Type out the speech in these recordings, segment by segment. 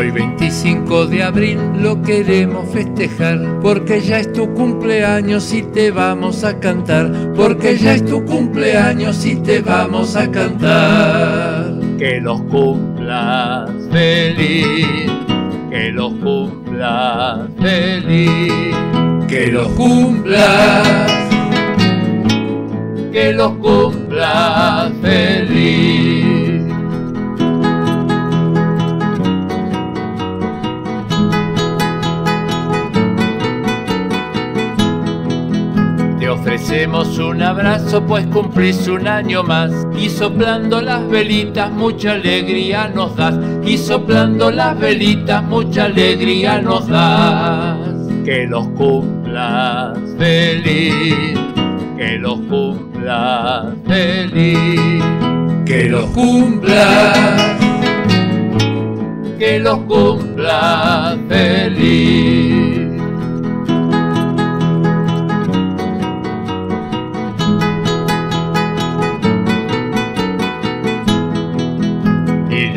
Hoy 25 de abril lo queremos festejar, porque ya es tu cumpleaños y te vamos a cantar, porque ya es tu cumpleaños y te vamos a cantar. Que los cumplas feliz, que los cumplas feliz, que los cumplas, que los cumplas ofrecemos un abrazo pues cumplís un año más. Y soplando las velitas mucha alegría nos das. Y soplando las velitas mucha alegría nos das. Que los cumplas feliz. Que los cumplas feliz. Que los cumplas que los cumplas feliz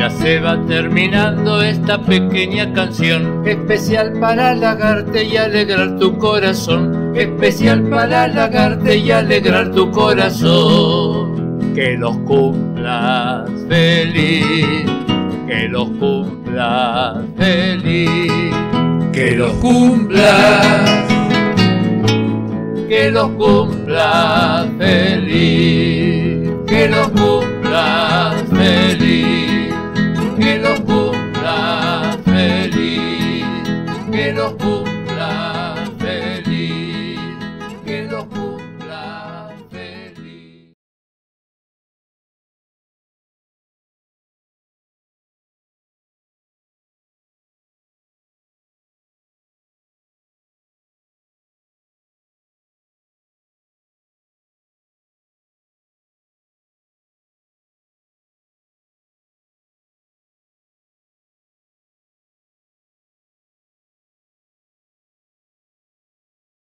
se va terminando esta pequeña canción, especial para halagarte y alegrar tu corazón, especial para halagarte y alegrar tu corazón. Que los cumplas feliz, que los cumplas feliz, que los cumplas, que los cumplas feliz, que los cumplas. que nos